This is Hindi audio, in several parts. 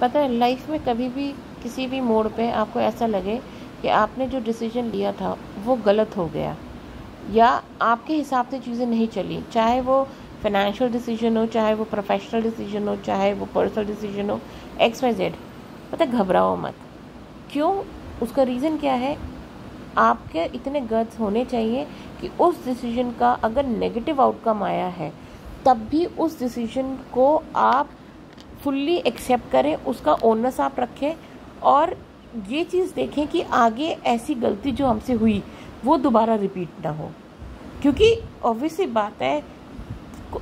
पता है लाइफ में कभी भी किसी भी मोड़ पे आपको ऐसा लगे कि आपने जो डिसीज़न लिया था, वो गलत हो गया। या आपके हिसाब से चीज़ें नहीं चली। चाहे वो फाइनेंशियल डिसीज़न हो, चाहे वो प्रोफेशनल डिसीज़न हो, चाहे वो पर्सनल डिसीज़न हो एक्स वाई जेड पता घबराओ मत। क्यों? उसका रीज़न क्या है? आपके इतने गट्स होने चाहिए कि उस डिसीज़न का अगर नेगेटिव आउटकम आया है, तब भी उस डिसीज़न को आप फुल्ली एक्सेप्ट करें, उसका ओनस आप रखें और ये चीज़ देखें कि आगे ऐसी गलती जो हमसे हुई, वो दोबारा रिपीट ना हो। क्योंकि ऑब्वियसली बात है,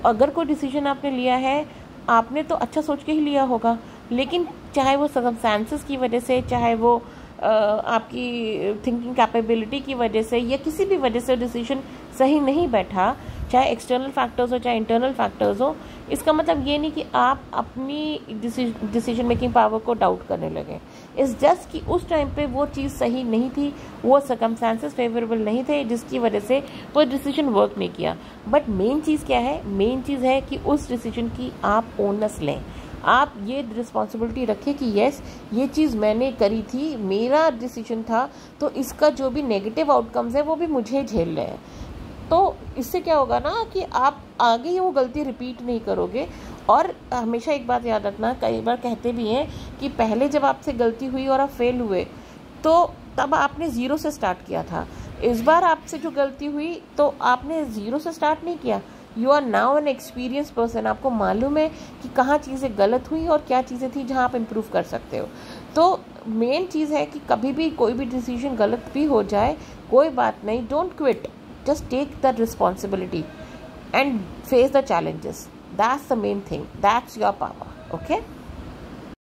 अगर कोई डिसीज़न आपने लिया है, आपने तो अच्छा सोच के ही लिया होगा, लेकिन चाहे वो सर्कमस्टांसिस की वजह से, चाहे वो आपकी थिंकिंग कैपेबिलिटी की वजह से या किसी भी वजह से डिसीज़न सही नहीं बैठा चाहे एक्सटर्नल फैक्टर्स हो, चाहे इंटरनल फैक्टर्स हो, इसका मतलब ये नहीं कि आप अपनी डिसीज़न मेकिंग पावर को डाउट करने लगे। इस जस्ट कि उस टाइम पे वो चीज़ सही नहीं थी, वो सकमस्टांसेस फेवरेबल नहीं थे, जिसकी वजह से वो डिसीज़न वर्क नहीं किया। बट मेन चीज़ क्या है? मेन चीज़ है कि उस डिसीज़न की आप ओनस लें। आप ये रिस्पॉन्सिबिलिटी रखें कि यस ये चीज़ मैंने करी थी, मेरा डिसीज़न था तो इसका जो भी नेगेटिव आउटकम्स है, वो भी मुझे झेल रहे हैं। तो इससे क्या होगा ना कि आप आगे ही वो गलती रिपीट नहीं करोगे। और हमेशा एक बात याद रखना, कई बार कहते भी हैं कि पहले जब आपसे गलती हुई और आप फेल हुए तो तब आपने ज़ीरो से स्टार्ट किया था। इस बार आपसे जो गलती हुई तो आपने ज़ीरो से स्टार्ट नहीं किया। You are now an experience person आपको मालूम है कि कहाँ चीज़ें गलत हुई और क्या चीज़ें थी जहाँ आप इम्प्रूव कर सकते हो। तो मेन चीज़ है कि कभी भी कोई भी डिसीज़न गलत भी हो जाए, कोई बात नहीं don't quit just take that responsibility and face the challenges. That's the main thing. That's your power okay